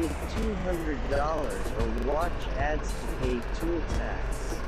Give $200 or watch ads to pay tool tax.